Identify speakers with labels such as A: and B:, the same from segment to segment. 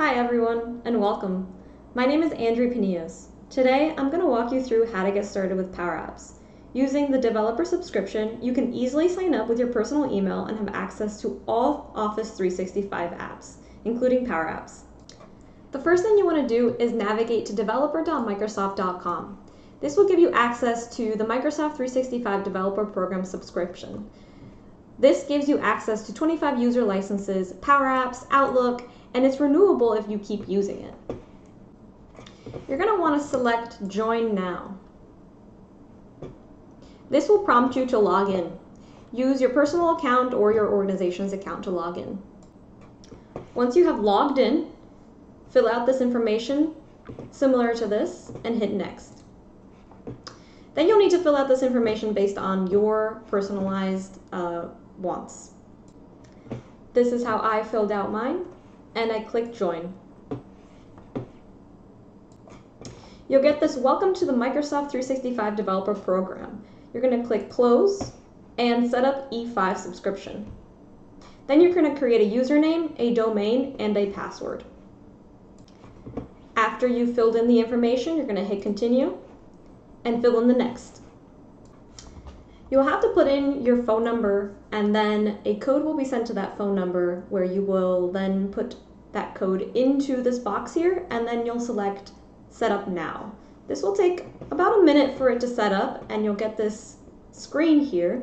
A: Hi everyone, and welcome. My name is Andrea Pinillos. Today, I'm going to walk you through how to get started with Power Apps. Using the developer subscription, you can easily sign up with your personal email and have access to all Office 365 apps, including Power Apps. The first thing you want to do is navigate to developer.microsoft.com. This will give you access to the Microsoft 365 Developer Program subscription. This gives you access to 25 user licenses, Power Apps, Outlook, and it's renewable if you keep using it. You're going to want to select Join Now. This will prompt you to log in. Use your personal account or your organization's account to log in. Once you have logged in, fill out this information similar to this and hit Next. Then you'll need to fill out this information based on your personalized uh, wants. This is how I filled out mine, and I click Join. You'll get this Welcome to the Microsoft 365 Developer Program. You're going to click Close and set up E5 subscription. Then you're going to create a username, a domain, and a password. After you've filled in the information, you're going to hit Continue and fill in the next. You'll have to put in your phone number and then a code will be sent to that phone number where you will then put that code into this box here and then you'll select set up now. This will take about a minute for it to set up and you'll get this screen here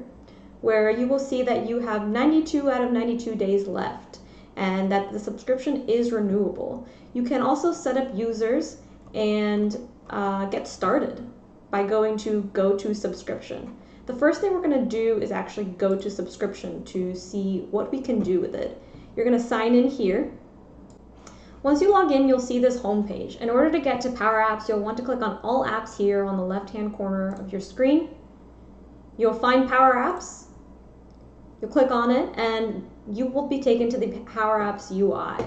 A: where you will see that you have 92 out of 92 days left and that the subscription is renewable. You can also set up users and uh, get started by going to go to subscription. The first thing we're going to do is actually go to subscription to see what we can do with it. You're going to sign in here once you log in, you'll see this home page. In order to get to Power Apps, you'll want to click on All Apps here on the left-hand corner of your screen. You'll find Power Apps. You'll click on it, and you will be taken to the Power Apps UI.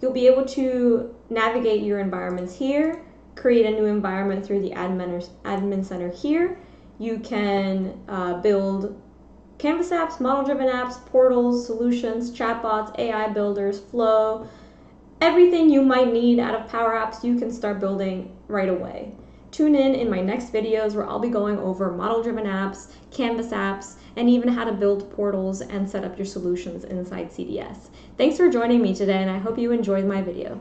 A: You'll be able to navigate your environments here, create a new environment through the admin, admin center here. You can uh, build Canvas apps, model-driven apps, portals, solutions, chatbots, AI builders, flow, everything you might need out of Power Apps you can start building right away. Tune in in my next videos where I'll be going over model-driven apps, Canvas apps, and even how to build portals and set up your solutions inside CDS. Thanks for joining me today and I hope you enjoyed my video.